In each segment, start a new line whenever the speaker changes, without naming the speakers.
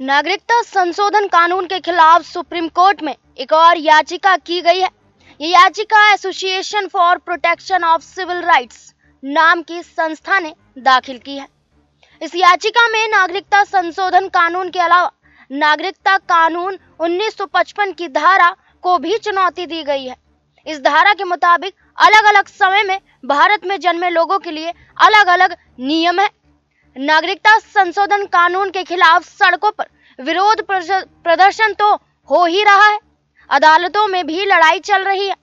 नागरिकता संशोधन कानून के खिलाफ सुप्रीम कोर्ट में एक और याचिका की गई है। ये याचिका association for protection of civil rights नाम की संस्था ने दाखिल की है। इस याचिका में नागरिकता संशोधन कानून के अलावा नागरिकता कानून 1955 की धारा को भी चुनौती दी गई है। इस धारा के मुताबिक अलग अलग समय में भारत में जन्मे लोगों के लिए अलग अलग नियम है। नागरिकता संशोधन कानून के खिलाफ सड़कों पर विरोध प्रदर्शन तो हो ही रहा है। अदालतों में भी लड़ाई चल रही है।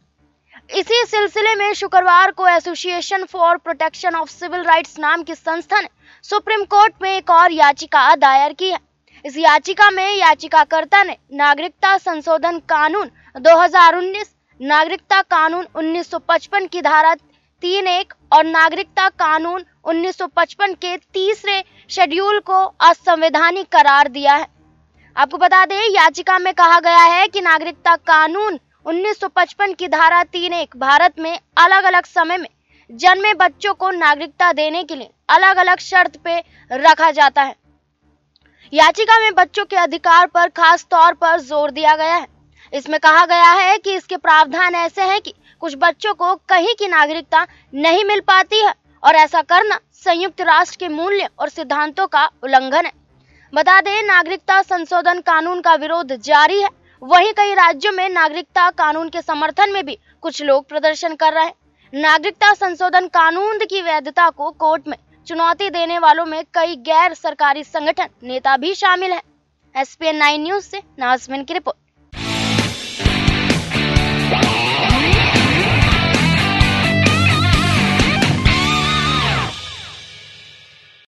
इसी सिलसिले में शुक्रवार को association for protection of civil rights नाम की संस्था ने सुप्रीम कोर्ट में एक और याचिका दायर की है। इस याचिका में याचिकाकर्ता ने नागरिकता संशोधन कानून 2019 नागरिकता कानून 1955 की धारा तीन एक और नागरिकता कानून 1955 के तीसरे शेड्यूल को असंवैधानिक करार दिया है। आपको बता दें, याचिका में कहा गया है कि नागरिकता कानून 1955 की धारा तीन एक भारत में अलग अलग समय में जन्मे बच्चों को नागरिकता देने के लिए अलग अलग शर्त पे रखा जाता है। याचिका में बच्चों के अधिकार पर खास तौर पर ज़ोर दिया गया है। इसमें कहा गया है कि इसके प्रावधान ऐसे हैं कि कुछ बच्चों को कहीं की नागरिकता नहीं मिल पाती है और ऐसा करना संयुक्त राष्ट्र के मूल्य और सिद्धांतों का उल्लंघन है। बता दें, नागरिकता संशोधन कानून का विरोध जारी है। वहीं कई राज्यों में नागरिकता कानून के समर्थन में भी कुछ लोग प्रदर्शन कर रहे हैं। नागरिकता संशोधन कानून की वैधता को कोर्ट में चुनौती देने वालों में कई गैर सरकारी संगठन नेता भी शामिल हैं। एसपीएन नाइन न्यूज़ से नाजमिन की रिपोर्ट।